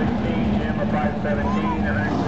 516, Jim 517, and